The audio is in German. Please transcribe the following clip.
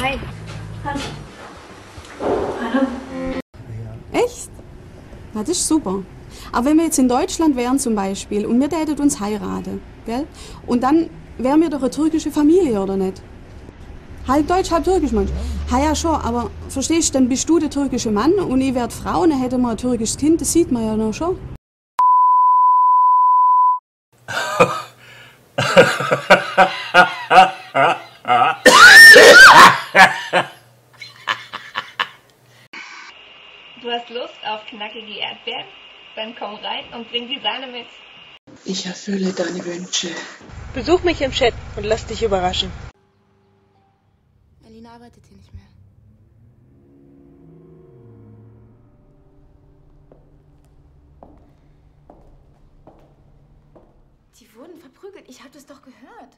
Hi. Hallo. Hallo. Echt? Na, das ist super. Aber wenn wir jetzt in Deutschland wären zum Beispiel und wir täten uns heiraten, gell? Und dann wären wir doch eine türkische Familie, oder nicht? Halb deutsch, halb türkisch, Mensch. Ha ja, schon, aber verstehst du, dann bist du der türkische Mann und ich werd Frau und dann hätten wir ein türkisches Kind, das sieht man ja noch schon. Du hast Lust auf knackige Erdbeeren? Dann komm rein und bring die Sahne mit. Ich erfülle deine Wünsche. Besuch mich im Chat und lass dich überraschen. Alina arbeitet hier nicht mehr. Die wurden verprügelt. Ich habe das doch gehört.